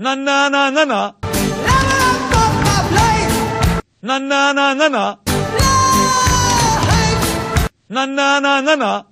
なんなーな？ーなななんなーなーなななんなーななな？